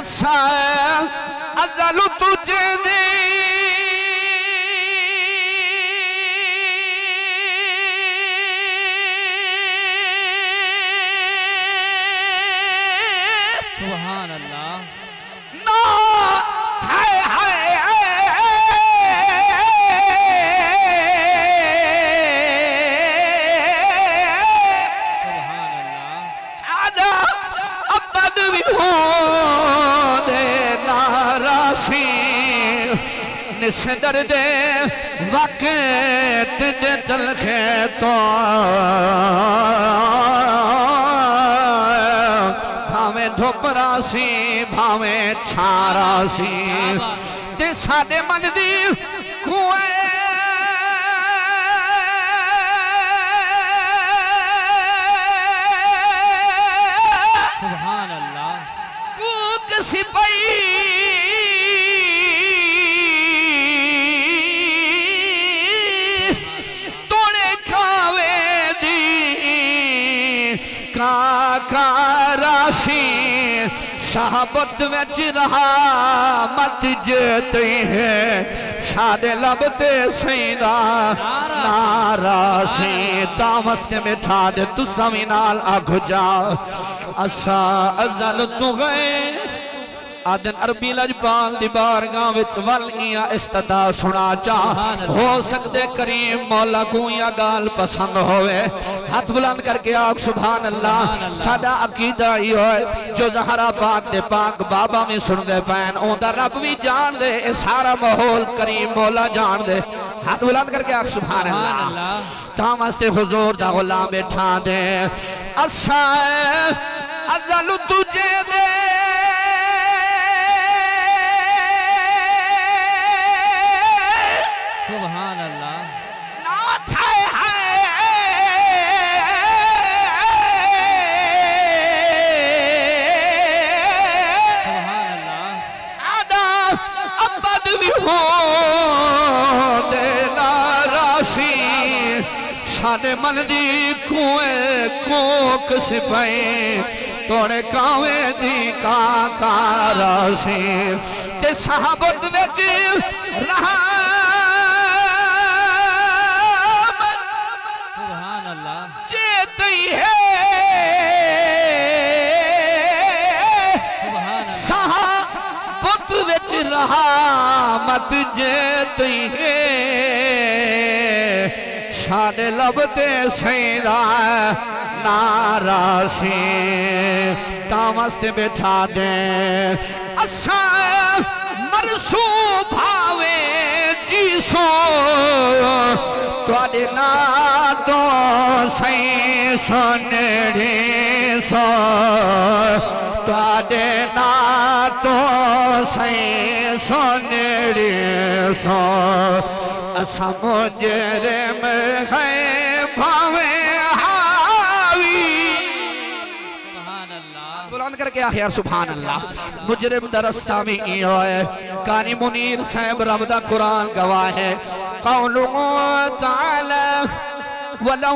असा अजल तुझे मिस दे वाके तेरे तलखे तो भावे धोपरा सी भावे छारा सी ते साडे मन दी ਸ਼ਹਾਬਤ ਵਿੱਚ ਰਹਾ ਮਤ ਜਤਈ ਹੈ ਸਾਡੇ ਲਬ ਤੇ ਸੈਨਾ ਨਾਰਾਸੀ ਤਾਮਸ ਤੇ ਮਿਠਾ ਦੇ ਤੁਸਾਂ ਵੀ ਨਾਲ ਆਖ ਜਾ ਅਸਾ ਅਜ਼ਲ ਤੂੰ ਗਏ आदन अरबी लजपाल दारगा बारगाह विच सुना चा। हो सकते करीम मौला को या गाल पसंद होवे। हाथ बुलंद करके आग सुबह अल्लाह साडा अकीदा ही हो, जो जहरा पाक दे पाक बाबा में सुन दे पैन, ओंदा रब भी जान दे सारा माहौल करीम मौला जान दे। हाथ बुलंद करके आग सुबह अल्लाह ता वास्ते हुजूर दा गुलाम बैठा दे। असा अजल तुझे दे। ਸਾਡੇ ਮਨ ਦੀ ਕੂਏ ਕੋਕ ਸਿਪਾਏ ਤੋੜੇ ਕਾਵੇਂ ਦੀ ਕਾਤਾਰਾ ਸੇ ਤੇ ਸਾਹਬਤ ਵਿੱਚ ਰਹਾ ਸੁਭਾਨ ਅੱਲਾ ਜੇ ਤਈ ਹੈ ਸੁਭਾਨ ਸਾਹਬਤ ਵਿੱਚ ਰਹਾ ਮਤ ਜੇ ਤਈ ਹੈ छान लभते सेरा नारा से तामस्ते बैठा दे असा मरसू भावे जी सो थोड़े ना दो सही सोने सो। ਤੁਹਾਡੇ ਨਾਂ ਤੋਂ ਸೈ ਸੁਨੜੇ ਸੋ ਅਸਾਂ ਮੁਜਰਮ ਹੈ ਭਾਵੇਂ ਹਾਵੀ सुभान अल्लाह बुलंद करके आखिर सुभान अल्लाह मुजरिम दरस्ता में इयो है कानी मुनीर साहब रब दा कुरान गवाह है कौलु ताला वलौ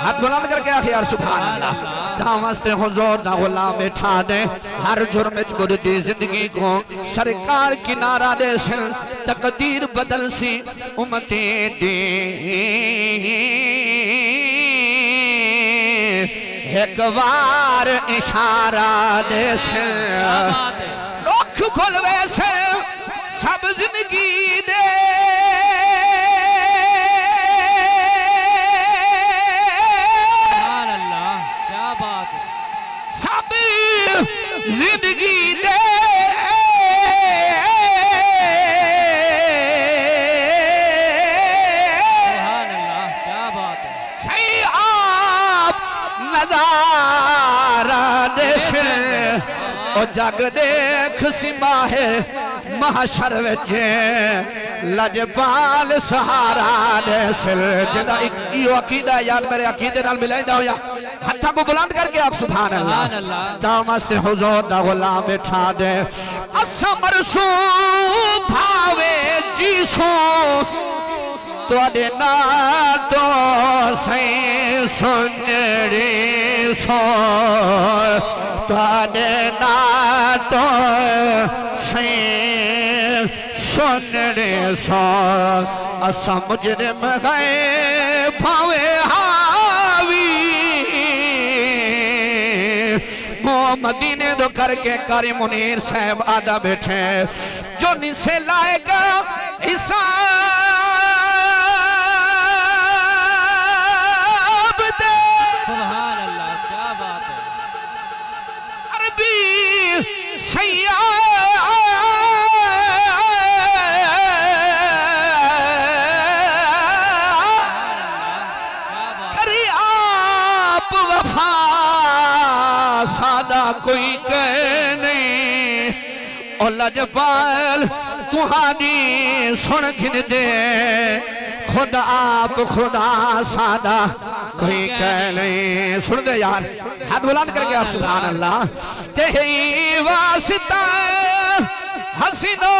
हाथ बुलंद करके आखिर यार सुभान अल्लाह दामस्ते हुजूर दा गुलाम बैठा दे। हर जुर्म च गुजरती ज़िंदगी को सरकार किनारा दे सन तकदीर बदल सी उम्मते दे। एक बार इशारा दे सन दुख भुल वैसे सब ज़िंदगी दे। जग देख सिमाहे महाशर विच। लजपाल सहारा दे सिर जेदा इयो अकीदा यार मेरे अकीदे नाल मिलाइंदा होया। हत्था को बुलंद करके आप सुभान अल्लाह सुभान अल्लाह दामस्त हुजूर दा गुलाम बैठा दे। असमर सो भावे जीसो। तोड़े ना तो सही सुनड़ी सो। ਤੁਹਾਡੇ ਨਾਂ ਤੋਂ ਸੈਂ ਸੁਣੜੀ ਸੋ ਅਸਾਂ ਮੁਜਰਮ ਗਏ ਭਾਵੇਂ ਹਾਵੀ मो मदीने दो करके कारी मुनीर साहब आदा बैठे जो निसे लाएगा हिसाब लजपाल तुहानी सुन खिन दे। खुद आप खुदा सादा। कोई कह नहीं। सुन दे यार। हाथ बुलंद करके आप सुभान अल्लाह तेरी वास्ता हसीनो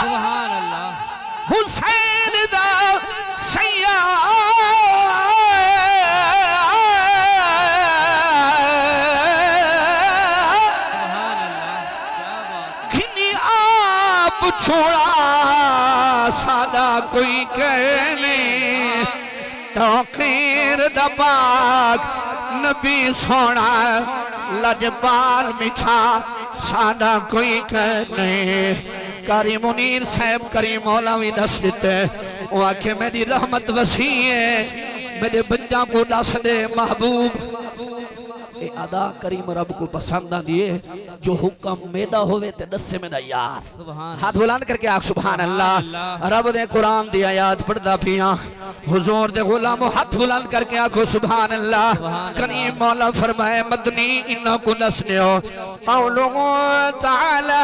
सुभान अल्लाह हुसैन कोई कहने तो खीर दबाग नबी सोना, लजपाल मिठा, सादा कोई कहने। कारी मुनीर साहब, करी मौलवी दस दिते। वो आखे, मेरी रहमत वसी है, मेरे बच्चा को दस दे महबूब। ए अदा करीम रब को पसंद आंदी है जो हुक्म मेरा होवे ते दसे मेरा यार सुभान हाथ बुलंद करके आख सुभान अल्लाह रब ने कुरान दी आयत पढ़दा पिया हुजूर दे गुलामो हाथ बुलंद करके आखो सुभान अल्लाह करीम मौला फरमाए मदनी इन्ना को नसने हो कौलु ताला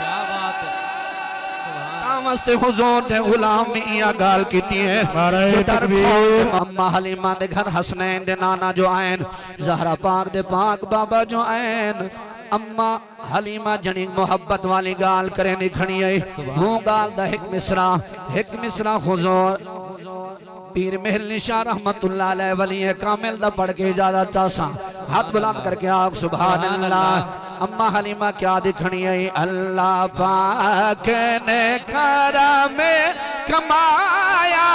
क्या बात है सुभान वास्ते हुजूर दे गुलाम इया गाल कीती है जो तकबीर अम्मा हलीमा दे घर हसनैन दे नाना जो आयन जहरा पाक दे पाक बाबा जो आयन अम्मा हलीमा जनी मोहब्बत वाली गाल करे नी खणी आई हूं गाल दा हिक मिसरा हिक मिसरा हुजूर पीर महल निशा अलैह, वली कामिल दा पढ़ के ज़्यादा चासा हाथ बुलंद करके आप सुबह अल्लाह अम्मा हलीमा क्या दिखनी है? अल्लाह पाक ने करम कमाया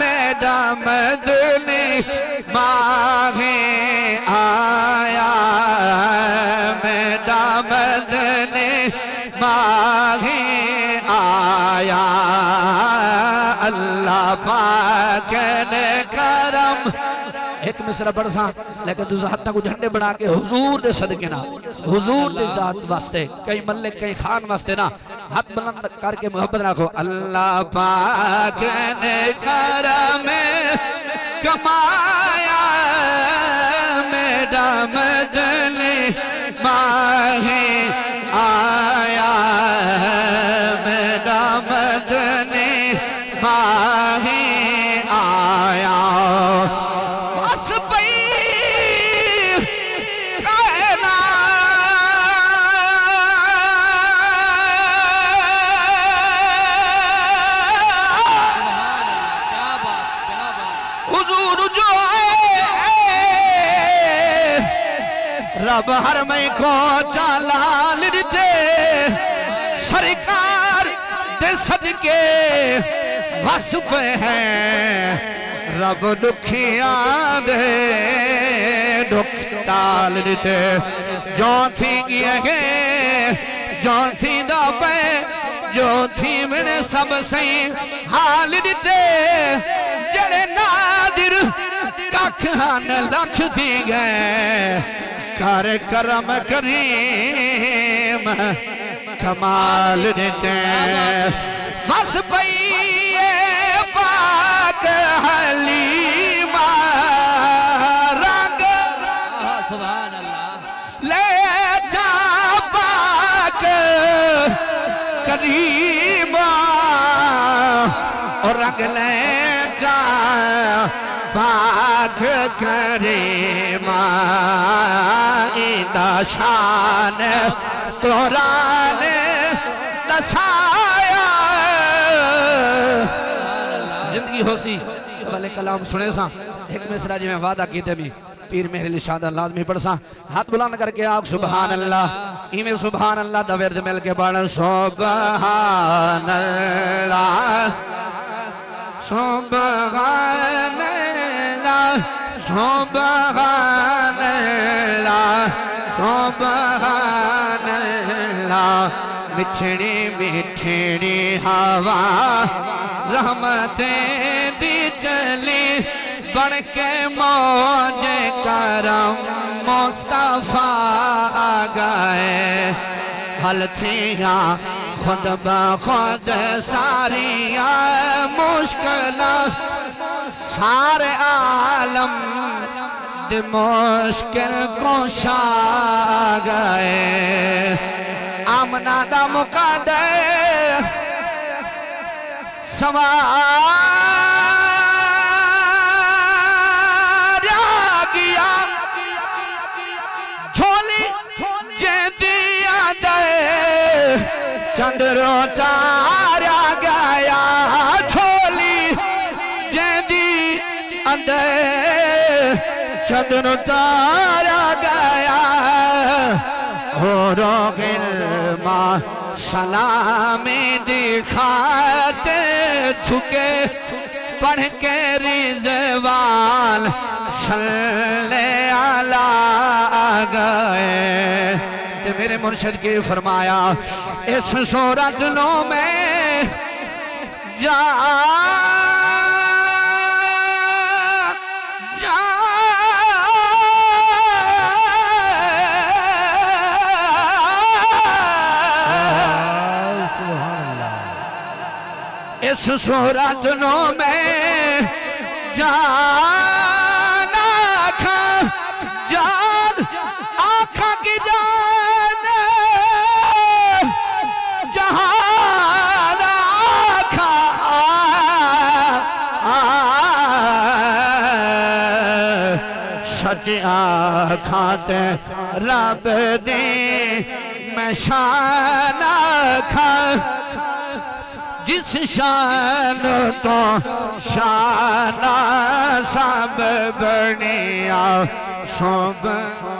मेरा मदनी मांगे आया मेरा मदनी मांगे अल्लाह पाक ने करम। एक मिसरा पढ़सा लेकिन तुझे हद तक झंडे बना के हुजूर दे सदके ना, हुजूर दे जात वास्ते, कई मल्ले, कई खान वास्ते ना, हाथ बुलंद करके मोहब्बत रखो। अल्लाह पाक ने करम, कमाया रब हर में को चालाल दे। सरकार दे सदके बस पे है। रब दुखिया दे, दुख टाल दिते जो थी गे जो थी दा पे जो थी मैंने सब सही हाल दिते जड़े नादिर, कख लख दी गए। कर करम करीम, कमाल देते। बस पई पाक हलीमा, रंग। ले जा पाक करीमा, और रंग ले जा पाक करीमा। इंदा शान, तोरा ने दसाया ज़िंदगी होसी, भले कलाम सुने सा, एक मिसरा जी में वादा कीते भी पीर मेरे लिए शादा लाजमी पढ़ सा। हाथ बुलंद करके आग सुभान अल्लाह इमे सुभान अल्लाह दा विरद मिल के पढ़ सुभान अल्लाह सुभान अल्लाह सुभान अल्लाह सुभान अल्लाह मिठड़ी मिठड़ी हवा, रहमतें दी चली बन के मौज करम, मुस्तफ़ा आ गए। हलथिया खुद ब खुद सारिया मुश्किल। सारे आलम दे मुश्किल को शा गए आमना दा। मुकादे सवारा गया। झोली जेदिया दे। चंद्रो चंद्र तारा गया। हो रोगिल माँ सलामी दिखाते छुके पढ़ के रिजवान सल्ले आला गए। ते मेरे मुर्शद के फरमाया, इस सूरत नो में जा इस सूरत नो में जान आखा जान आखा की जान, जहान आखा, सच आखा ते रब दे मैं शान आखा जिस शान तो शाना सब बनिया सब